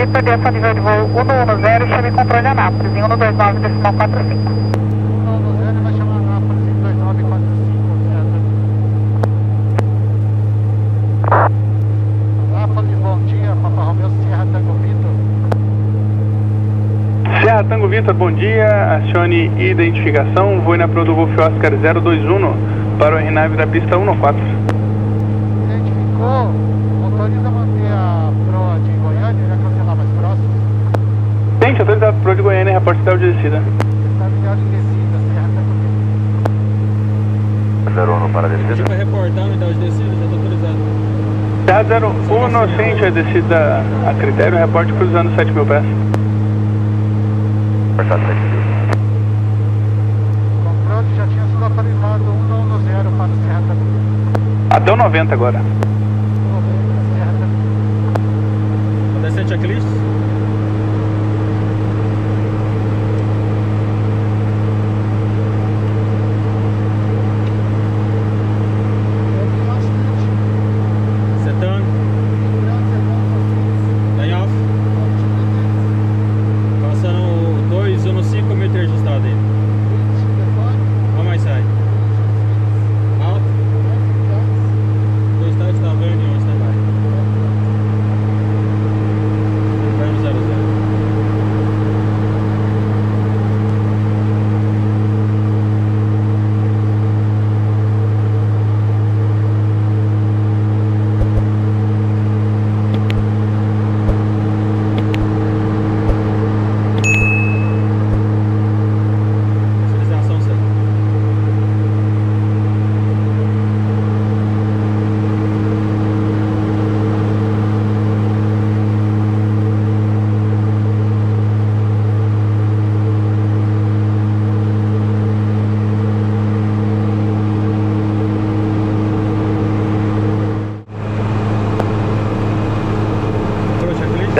De ação de voo de voo 110, chame controle Anápolis, em 129 decimal 45. 190 vai chamar Anápolis em 2945, Anápolis, bom dia, Papa Romeu, Sierra Tango Vitor. Serra Tango Vitor, bom dia. Acione identificação. Vou na Pro do Golf Oscar 021 para o RNAV da pista 14. Identificou, autoriza a manter a proa de Goiânia, já cancelar mais próximo. Gente, autorizado Pro de Goiânia, reporte de descida. Está em descida, Vitor. 01 para descida. Vai reportar a unidade de descida, já está autorizado. Serra 01, sente a descida a critério, reporte cruzando 7 mil pés. Forçado 7 mil. Controle já tinha sido atualizado 190 para o Tango Vitor. Até o 90 agora. 90, Sierra Tango Vitor. Vou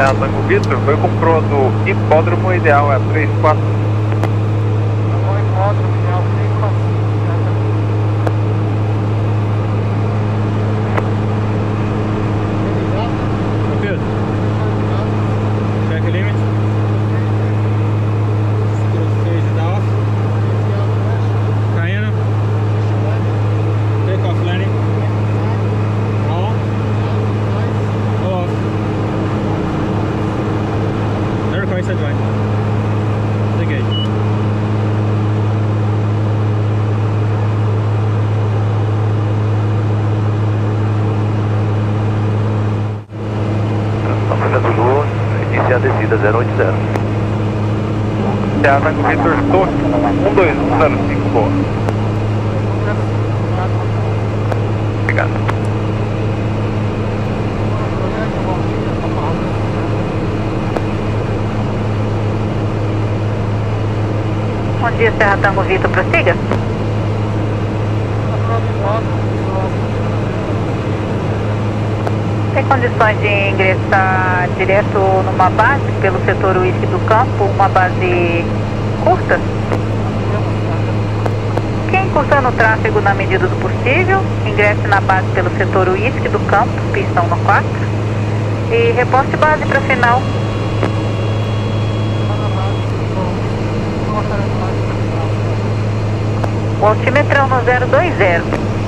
Serra Tango Vitor, foi com Pro do hipódromo ideal, é 34. Agora o hipódromo ideal 345, Sierra Tango Vitor. Ô Pedro, check limit. Phase tá off. Caindo. Take off landing. On. Off. Never quite said right. The gate. Transporte do Zulu, inicia a descida 080. Serra Tango Vitor, Tokyo, 12105, boa. Obrigado. Bom dia, Serra Tango Vitor, prossiga. A prova de hipódromo, Tem condições de ingressar direto numa base pelo setor uísque do campo, uma base curta? Quem encurtando o tráfego na medida do possível, ingresse na base pelo setor uísque do campo, pista 1 no 4, e reporte base para final. O altimetrão no 020.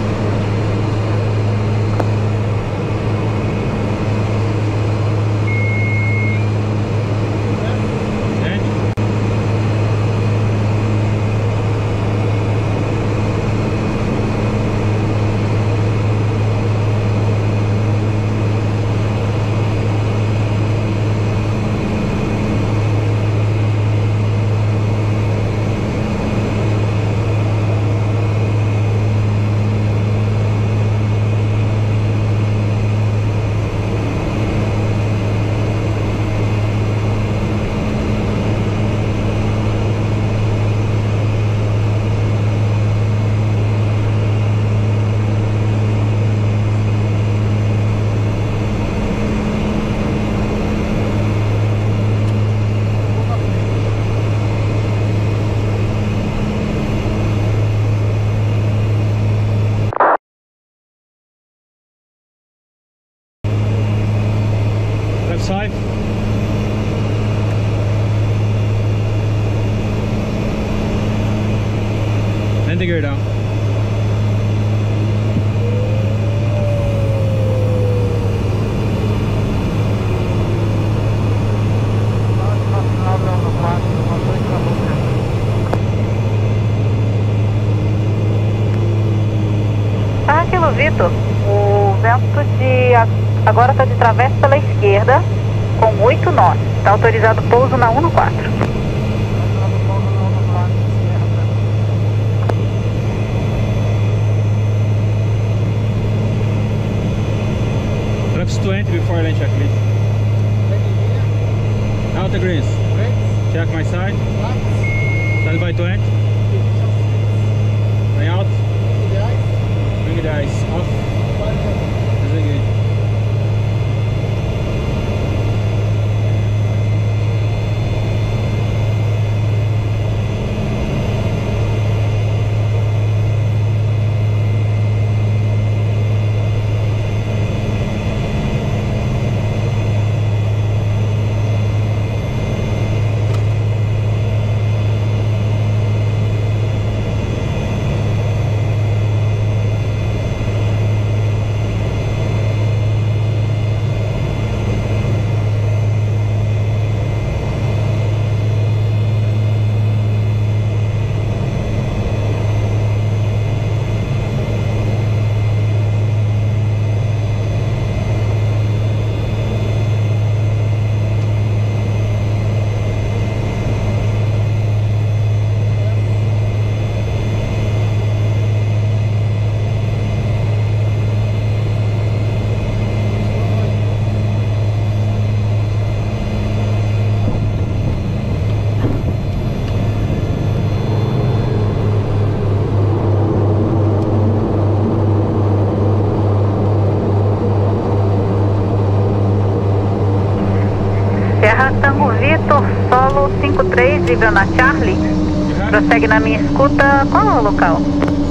Agora está de travessa pela esquerda, com 8 nós. Está autorizado pouso na 1 no 4. Final do pouso no ano 4, Sierra. Left 20 before lane checklist. Out the greens. Check my side. Stand by 20. Serra Tango Vitor, solo 53, vibra na Charlie. Prossegue na minha escuta. Qual é o local?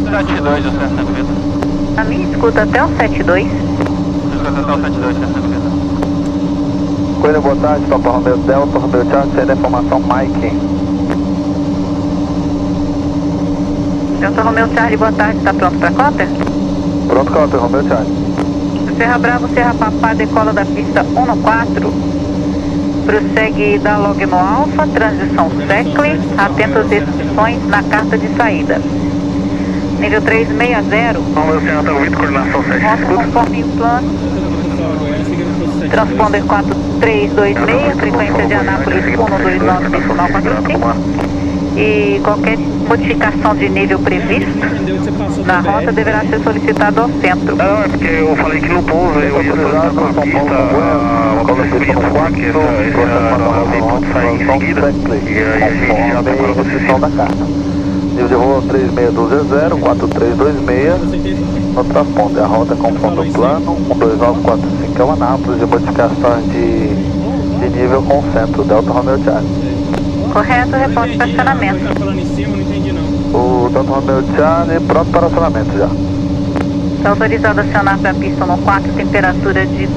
72, o Cessna Vitor. Na minha escuta até o 72. Escuta até o 72, Cessna Vitor. Coelho, boa tarde, Papa Romeo Delta, Romeo Charlie, sendo a informação Mike. Delta Romeo Charlie, boa tarde. Está pronto para cota? Pronto, Cota, Romeo Charlie. Serra Bravo, Serra Papá, decola da pista 1 no 4. Prossegue da log no Alfa, transição Secle, atento às restrições na carta de saída. Nível 360, Vamos ver o Tango Vitor, coordenação 7 rota conforme o plano. Transponder 4326, frequência de Anápolis 129, decimal 45. E qualquer modificação de nível previsto na rota deverá ser solicitado ao centro. Não, é porque eu falei que no pouso eu ia solicitar com a pista a uma pista no 4, que essa essa pode sair em seguida. E aí a gente já demorou pra posição da carta. Nível de voo 3620, 4326, no transponder. A rota é confronto plano, 12945 é o Anápolis e modificações de, de nível com o centro, Delta Romeo Charlie. Correto, reporte de estacionamento. Tá. O Delta Romeo Charlie pronto para acionamento já. Está autorizado a acionar para a pista no 4, temperatura de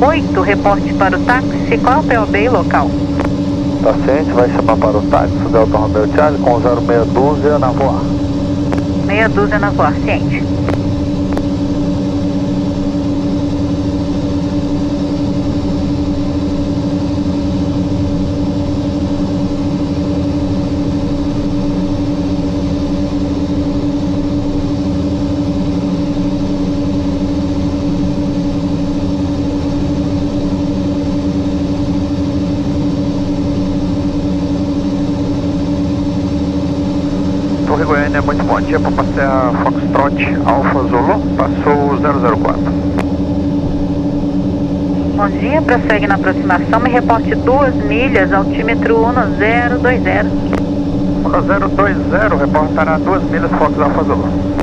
2,8. Reporte para o táxi. Qual é o POB local? Paciente vai chamar para o táxi Delta Romeo Charlie com 06 dúzia na voar. Meia dúzia na voar, ciente. Goiânia, muito bom dia, Papa Serra Foxtrot Alfa Zulu, passou 004. Bom dia, prossegue na aproximação e reporte duas milhas, altímetro 1020. 1020, reportará 2 milhas Fox Alfa Zulu.